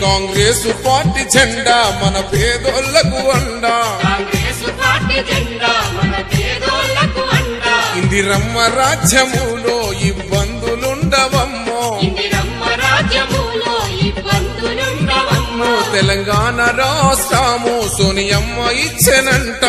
Congress party జెండా మన పేదోళ్ళకు అండా. ఇందిరమ్మ రాజ్యములో ఇబ్బందులుండవమ్మో. తెలంగాణ రాష్ట్రము సోనియమ్మ ఇచ్చెనంట.